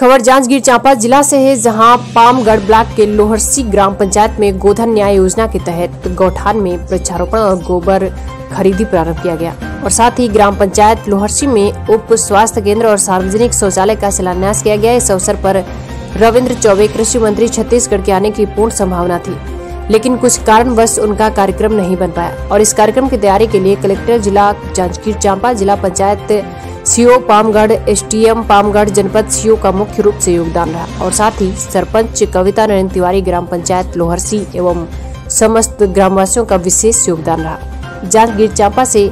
खबर जांजगीर चांपा जिला से है, जहाँ पामगढ़ ब्लॉक के लोहरसी ग्राम पंचायत में गोधन न्याय योजना के तहत गौठान में वृक्षारोपण और गोबर खरीदी प्रारंभ किया गया। और साथ ही ग्राम पंचायत लोहरसी में उप स्वास्थ्य केंद्र और सार्वजनिक शौचालय का शिलान्यास किया गया। इस अवसर पर रविंद्र चौबे, कृषि मंत्री छत्तीसगढ़ के आने की पूर्ण संभावना थी, लेकिन कुछ कारणवश उनका कार्यक्रम नहीं बन पाया। और इस कार्यक्रम की तैयारी के लिए कलेक्टर जिला जांजगीर चांपा, जिला पंचायत सीओ पामगढ़ एसटीएम पामगढ़ जनपद सीओ का मुख्य रूप से योगदान रहा और साथ ही सरपंच कविता नरेंद्र तिवारी ग्राम पंचायत लोहरसी एवं समस्त ग्रामवासियों का विशेष योगदान रहा। जांजगीर चांपा से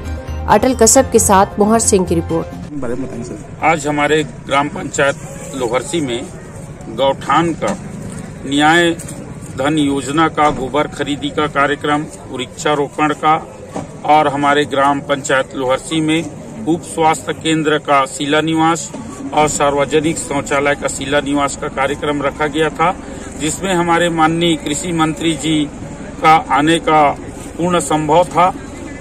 अटल कश्यप के साथ मोहर सिंह की रिपोर्ट। आज हमारे ग्राम पंचायत लोहरसी में गौठान का न्याय धन योजना का गोबर खरीदी का कार्यक्रम वृक्षारोपण का और हमारे ग्राम पंचायत लोहरसी में उप स्वास्थ्य केंद्र का शिलान्यास और सार्वजनिक शौचालय का शिलान्यास का कार्यक्रम रखा गया था, जिसमें हमारे माननीय कृषि मंत्री जी का आने का पूर्ण संभव था।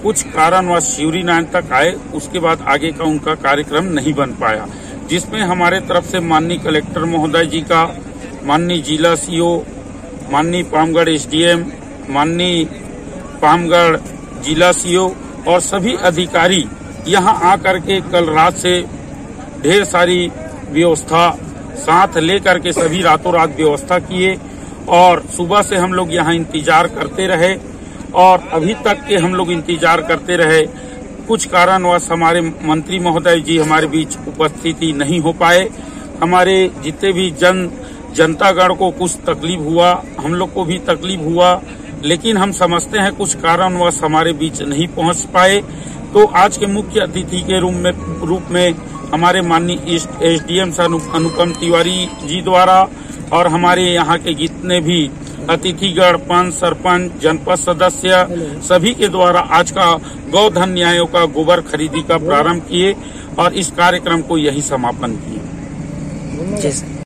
कुछ कारणवश शिवरी नारायण तक आए, उसके बाद आगे का उनका कार्यक्रम नहीं बन पाया, जिसमें हमारे तरफ़ से माननीय कलेक्टर महोदय जी का, माननीय जिला सीओ, माननीय पामगढ़ एसडीएम, माननीय पामगढ़ जिला सीओ और सभी अधिकारी यहाँ आकर के कल रात से ढेर सारी व्यवस्था साथ लेकर के सभी रातों रात व्यवस्था किए और सुबह से हम लोग यहाँ इंतज़ार करते रहे और अभी तक के हम लोग इंतज़ार करते रहे। कुछ कारणवश हमारे मंत्री महोदय जी हमारे बीच उपस्थिति नहीं हो पाए। हमारे जितने भी जन जनतागण को कुछ तकलीफ़ हुआ, हम लोग को भी तकलीफ़ हुआ। लेकिन हम समझते हैं कुछ कारणवश हमारे बीच नहीं पहुँच पाए। तो आज के मुख्य अतिथि के रूप में रूप में हमारे माननीय एसडीएम अनुपम तिवारी जी द्वारा और हमारे यहाँ के जितने भी अतिथिगण, पंच सरपंच, जनपद सदस्य सभी के द्वारा आज का गौधन न्यायों का गोबर खरीदी का प्रारंभ किए और इस कार्यक्रम को यही समापन किए।